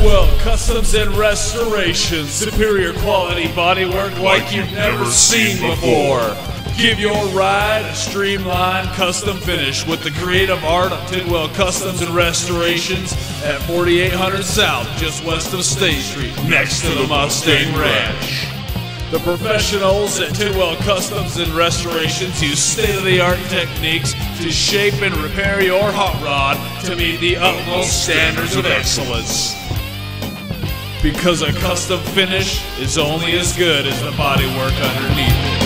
Tidwell Customs and Restoration. Superior quality bodywork like you've never seen before. Give your ride a streamlined custom finish with the creative art of Tidwell Customs and Restorations at 4800 South, just west of State Street, next to the Mustang Ranch. The professionals at Tidwell Customs and Restorations use state of the art techniques to shape and repair your hot rod to meet the utmost standards of excellence. Because a custom finish is only as good as the bodywork underneath it.